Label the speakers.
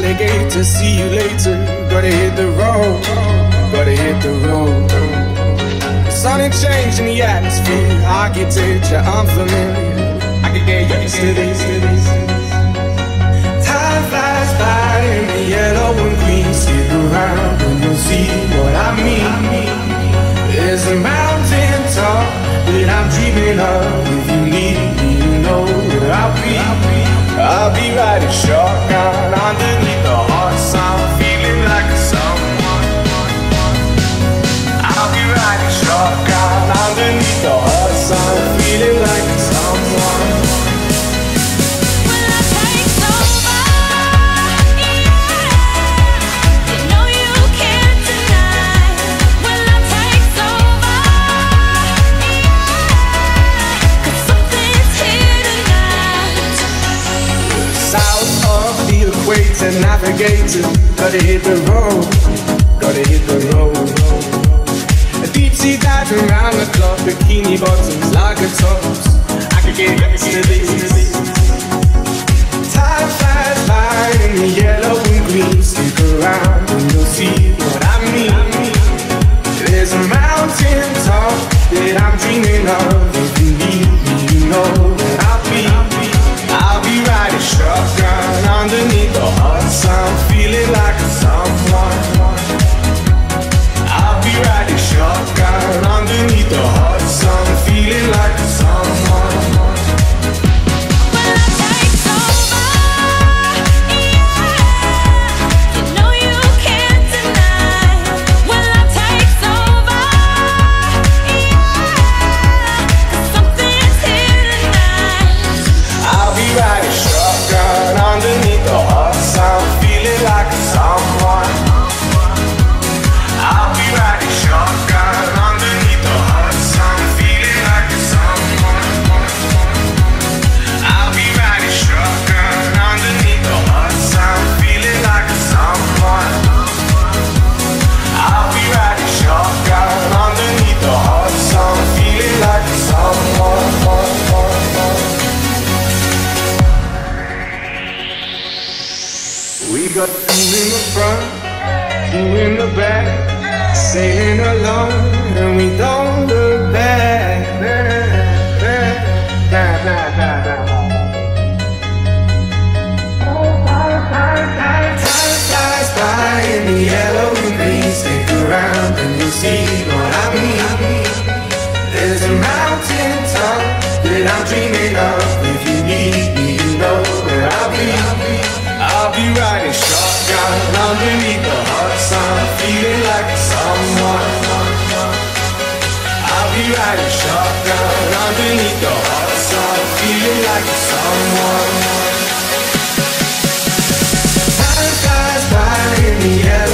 Speaker 1: navigator. See you later. Gotta hit the road. Gotta hit the road. Sudden change in the atmosphere. Architecture unfamiliar. I could get used to this. Time flies by in the yellow and green. Stick around and you'll see what I mean. There's a mountain top that I'm dreaming of. If you need me, you know where I'll be. I'll be riding shotgun equator, navigator. Gotta hit the road, gotta hit the road. A deep sea diving around the clock, bikini bottoms, lager tops. I could get used to this. Feeling Got two in the front, two in the back, sailing along, and we don't look back. Time flies by in the yellow and green. Stick around and you'll see what I mean. There's a mountain top that I'm dreaming of. be riding shotgun underneath the hot sun, feeling like someone. I'll be riding shotgun underneath the hot sun, feeling like someone. Time flies by in the air.